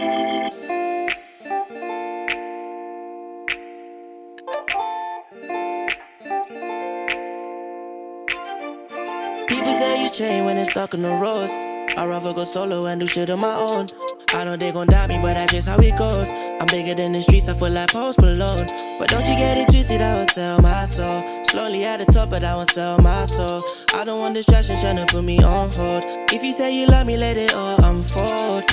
People say you change when it's stuck on the roads. I'd rather go solo and do shit on my own. I know they gon' doubt me, but that's just how it goes. I'm bigger than the streets, I feel like Post Malone. But don't you get it twisted, I will sell Slowly at the top, but I won't sell my soul. I don't want distractions trying to put me on hold. If you say you love me, let it all unfold.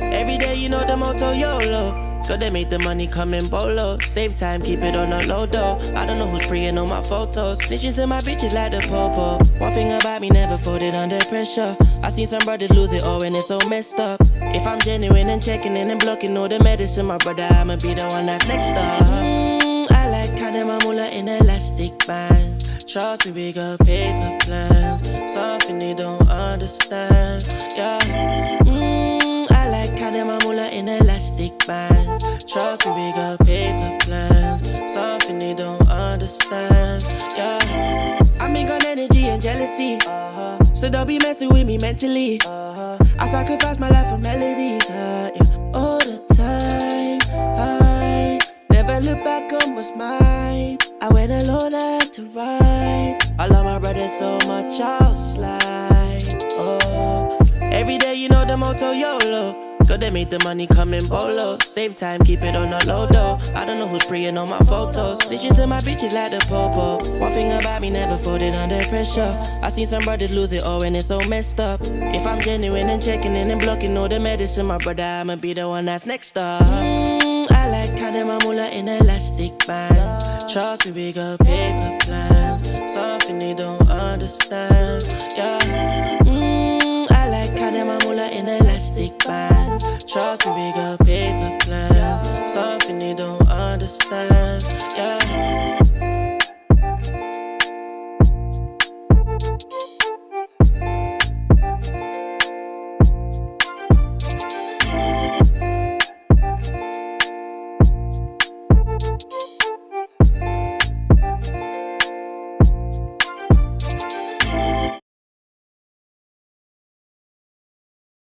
Every day, you know the motto YOLO. So they make the money come in bolo. Same time, keep it on the low though. I don't know who's preying on my photos. Snitching to my bitches like the popo. One thing about me, never folded under pressure. I seen some brothers lose it all and it's so messed up. If I'm genuine and checking in and blocking all the medicine, my brother, I'ma be the one that's next up. Bands. Trust me, bigger paper plans. Something they don't understand. Yeah. Mm, I like counting my moolah in elastic bands. Trust me, bigger paper plans. Something they don't understand. Yeah. I'm big on energy and jealousy. So don't be messing with me mentally. I sacrifice my life for melodies. Uh, yeah. All the time. I never look back on what's mine. I went alone, I to. I love my brother so much, I'll slide. Oh, every day you know the motto YOLO. So they make the money come in bolo. Same time, keep it on the low though. I don't know who's preying on my photos. Stitching to my bitches like the popo. One thing about me, never folded under pressure. I seen some brothers lose it all and it's so messed up. If I'm genuine and checking in and blocking all the medicine, my brother, I'ma be the one that's next up. Mm, I like counting my moolah in elastic bands. Trust me, bigger paper plans. Something they don't understand. Yeah. Mm, I like counting my moolah in elastic bands. Trust me, bigger paper plans. Something they don't understand.